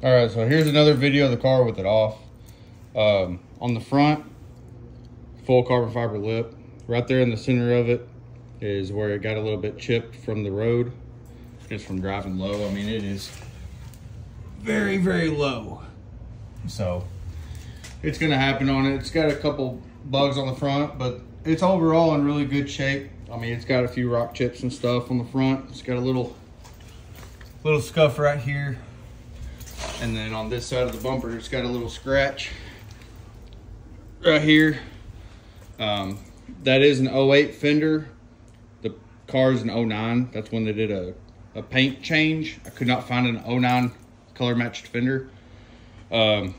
All right, so here's another video of the car with it off. Um, on the front, full carbon fiber lip. Right there in the center of it is where it got a little bit chipped from the road, just from driving low. I mean, it is very, very low. So it's gonna happen on it. It's got a couple bugs on the front, but it's overall in really good shape. I mean, it's got a few rock chips and stuff on the front. It's got a little, little scuff right here. And then on this side of the bumper, it's got a little scratch right here. Um, that is an 08 fender. The car's an 09. That's when they did a, a paint change. I could not find an 09 color matched fender. Um,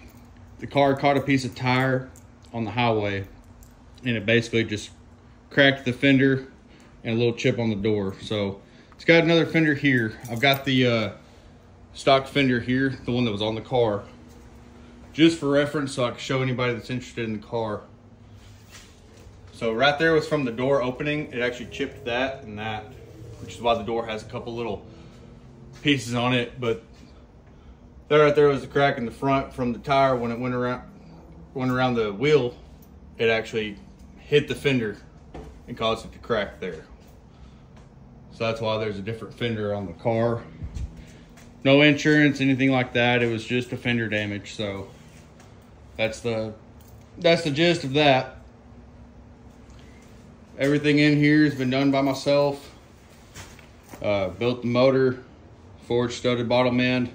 the car caught a piece of tire on the highway and it basically just cracked the fender and a little chip on the door. So it's got another fender here. I've got the uh, stock fender here, the one that was on the car. Just for reference, so I can show anybody that's interested in the car. So right there was from the door opening. It actually chipped that and that, which is why the door has a couple little pieces on it. But there right there was a crack in the front from the tire when it went around went around the wheel. It actually hit the fender and caused it to crack there. So that's why there's a different fender on the car. No insurance, anything like that. It was just a fender damage. So that's the that's the gist of that. Everything in here has been done by myself. Uh, built the motor, forged studded bottom end,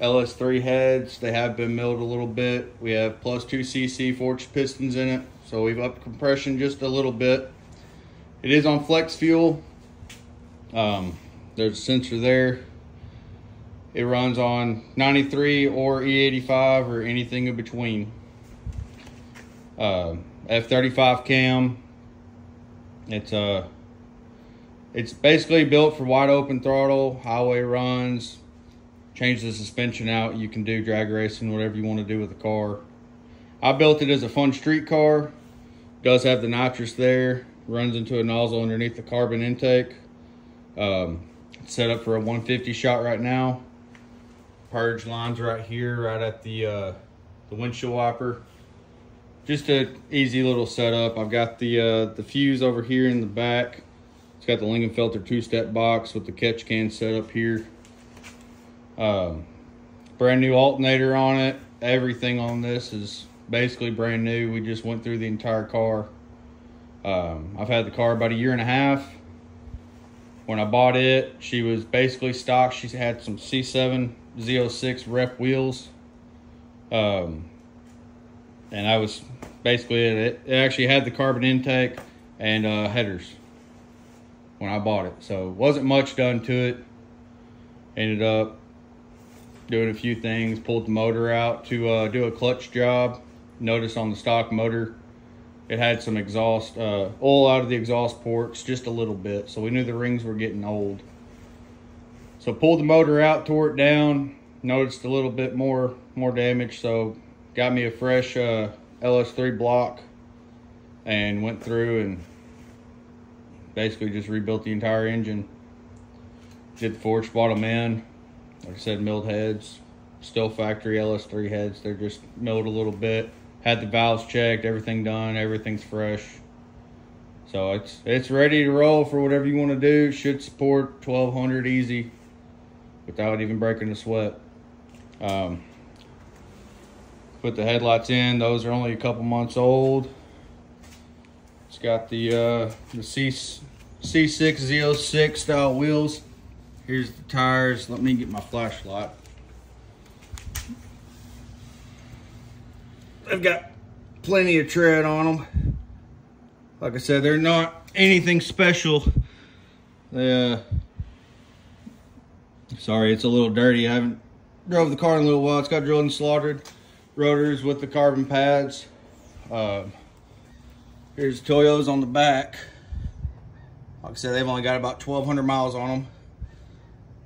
LS3 heads. They have been milled a little bit. We have plus 2 cc forged pistons in it. So we've upped compression just a little bit. It is on flex fuel. Um, there's a sensor there. It runs on 93 or E85 or anything in between. Uh, F35 cam. It's uh, it's basically built for wide open throttle, highway runs. Change the suspension out. You can do drag racing, whatever you want to do with the car. I built it as a fun street car. Does have the nitrous there. Runs into a nozzle underneath the carbon intake. Um, set up for a 150 shot right now. Purge lines right here, right at the uh, the windshield wiper. Just a easy little setup. I've got the uh, the fuse over here in the back. It's got the Lingenfelter two-step box with the catch can set up here. Um, brand new alternator on it. Everything on this is basically brand new. We just went through the entire car. Um, I've had the car about a year and a half. When I bought it, she was basically stock. She had some C7 Z06 rep wheels. Um, and I was basically it. It actually had the carbon intake and uh, headers when I bought it. So wasn't much done to it. Ended up doing a few things. Pulled the motor out to uh, do a clutch job. Notice on the stock motor, it had some exhaust uh, oil out of the exhaust ports just a little bit. So we knew the rings were getting old. So pulled the motor out, tore it down. Noticed a little bit more more damage. So got me a fresh uh, LS3 block and went through and basically just rebuilt the entire engine. Did the forged bottom end. Like I said, milled heads. Still factory LS3 heads. They're just milled a little bit. Had the valves checked, everything done, everything's fresh. So it's it's ready to roll for whatever you want to do. Should support 1200 easy without even breaking a sweat. Um, put the headlights in. Those are only a couple months old. It's got the uh, the C C6 Z06 style wheels. Here's the tires. Let me get my flashlight. They've got plenty of tread on them. Like I said, they're not anything special. They, uh, sorry, it's a little dirty. I haven't drove the car in a little while. It's got drilled and slotted rotors with the carbon pads. Uh, here's Toyos on the back. Like I said, they've only got about 1,200 miles on them.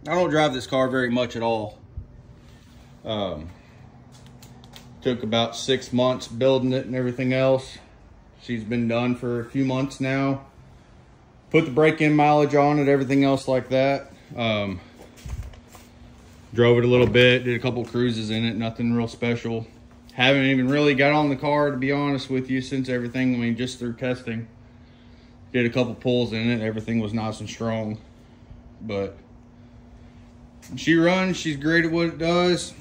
I don't drive this car very much at all. Um, took about six months building it and everything else. She's been done for a few months now. Put the break-in mileage on it, everything else like that. Um, Drove it a little bit, did a couple cruises in it, nothing real special. Haven't even really got on the car, to be honest with you, since everything, I mean, just through testing. Did a couple pulls in it, everything was nice and strong. But she runs, she's great at what it does.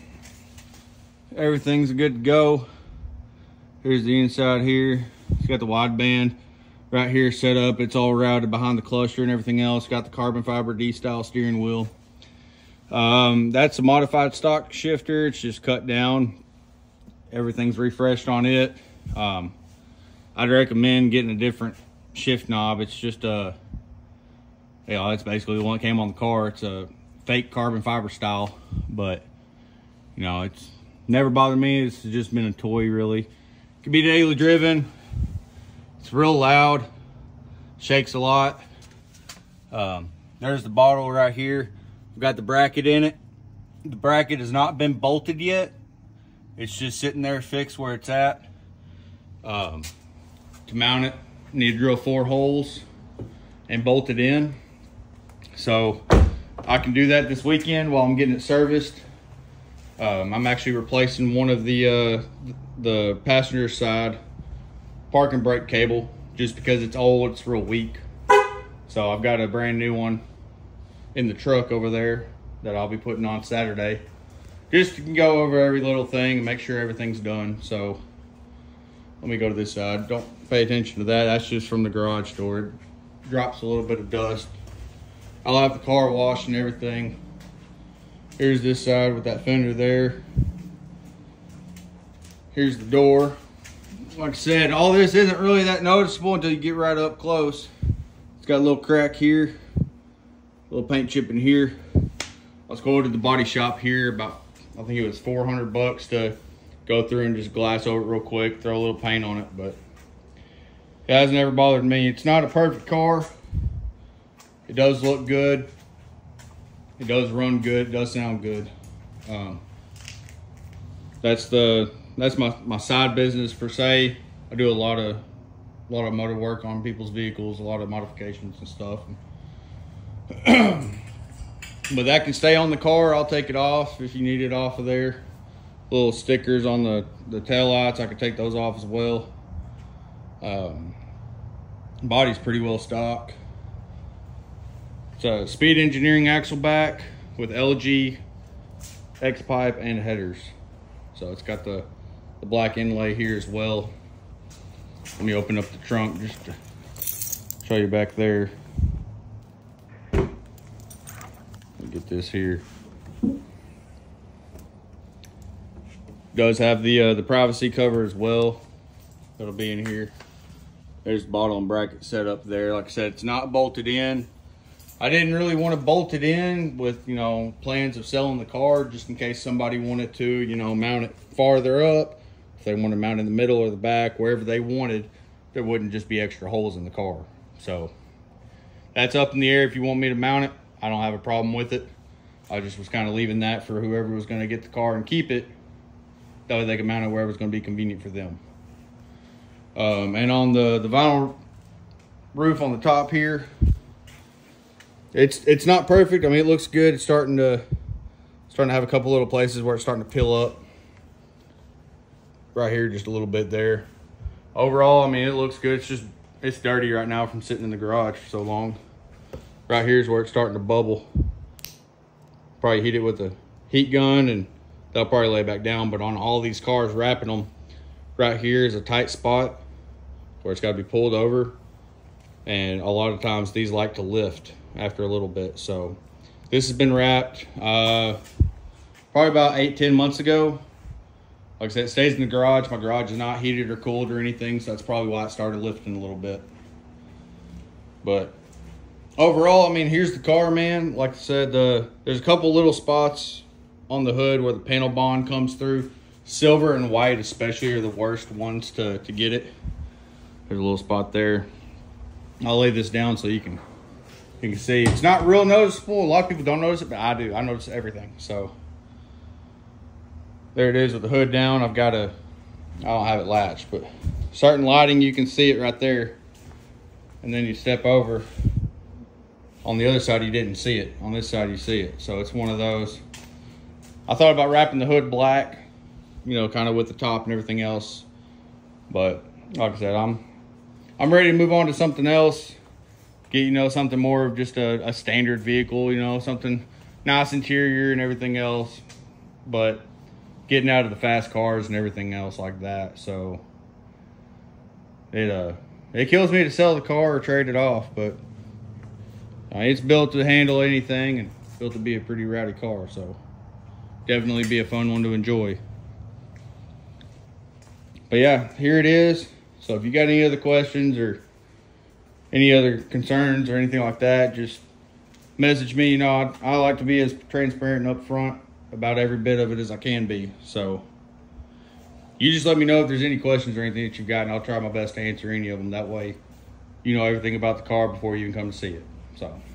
Everything's good to go. Here's the inside here. It's got the wideband right here set up. It's all routed behind the cluster and everything else. Got the carbon fiber D-style steering wheel. Um, that's a modified stock shifter. It's just cut down. Everything's refreshed on it. Um, I'd recommend getting a different shift knob. It's just a, you know, it's basically the one that came on the car. It's a fake carbon fiber style, but you know, it's never bothered me. It's just been a toy really. Can be daily driven. It's real loud, shakes a lot. Um, there's the bottle right here. We've got the bracket in it. The bracket has not been bolted yet. It's just sitting there fixed where it's at. Um, to mount it, need to drill four holes and bolt it in. So I can do that this weekend while I'm getting it serviced. Um, I'm actually replacing one of the uh, the passenger side parking brake cable just because it's old, it's real weak. So I've got a brand new one in the truck over there that I'll be putting on Saturday. Just to go over every little thing and make sure everything's done. So let me go to this side. Don't pay attention to that. That's just from the garage door. It drops a little bit of dust. I'll have the car washed and everything. Here's this side with that fender there. Here's the door. Like I said, all this isn't really that noticeable until you get right up close. It's got a little crack here, little paint chip in here. I was going to the body shop here about, I think it was 400 bucks to go through and just glass over it real quick, throw a little paint on it, but it has never bothered me. It's not a perfect car. It does look good. It does run good. It does sound good. Um, that's the that's my, my side business per se. I do a lot of a lot of motor work on people's vehicles, a lot of modifications and stuff. but that can stay on the car. I'll take it off if you need it off of there. Little stickers on the, the tail lights, I can take those off as well. Um, body's pretty well stock. It's a speed engineering axle back with LG X pipe and headers. So it's got the the black inlay here as well. Let me open up the trunk just to show you back there. Get this here. Does have the uh, the privacy cover as well. That'll be in here. There's the bottom bracket set up there. Like I said, it's not bolted in. I didn't really want to bolt it in with, you know, plans of selling the car just in case somebody wanted to, you know, mount it farther up if they want to mount in the middle or the back, wherever they wanted, there wouldn't just be extra holes in the car. So that's up in the air if you want me to mount it. I don't have a problem with it. I just was kind of leaving that for whoever was going to get the car and keep it. That way they could mount it wherever it's going to be convenient for them. Um, and on the, the vinyl roof on the top here, it's it's not perfect. I mean, it looks good. It's starting to starting to have a couple little places where it's starting to peel up right here, just a little bit there. Overall, I mean, it looks good. It's just, it's dirty right now from sitting in the garage for so long. Right here is where it's starting to bubble. Probably heat it with a heat gun and they'll probably lay back down. But on all these cars, wrapping them, right here is a tight spot where it's got to be pulled over. And a lot of times these like to lift after a little bit. So this has been wrapped uh, probably about eight, 10 months ago. Like I said, it stays in the garage. My garage is not heated or cooled or anything, so that's probably why it started lifting a little bit. But overall, I mean, here's the car, man. Like I said, uh, there's a couple little spots on the hood where the panel bond comes through. Silver and white especially are the worst ones to, to get it. There's a little spot there. I'll lay this down so you can you can see. It's not real noticeable. A lot of people don't notice it, but I do. I notice everything. So there it is with the hood down. I've got a, I don't have it latched, but certain lighting, you can see it right there. And then you step over. On the other side, you didn't see it. On this side, you see it. So it's one of those. I thought about wrapping the hood black, you know, kind of with the top and everything else. But like I said, I'm I'm ready to move on to something else. Get you know something more of just a, a standard vehicle, you know, something nice interior and everything else. But getting out of the fast cars and everything else like that. So it uh it kills me to sell the car or trade it off, but uh, it's built to handle anything and built to be a pretty rowdy car. So definitely be a fun one to enjoy. But yeah, here it is. So if you got any other questions or any other concerns or anything like that, just message me. You know, I, I like to be as transparent and upfront about every bit of it as I can be. So you just let me know if there's any questions or anything that you've got, and I'll try my best to answer any of them. That way, you know everything about the car before you even come to see it. So.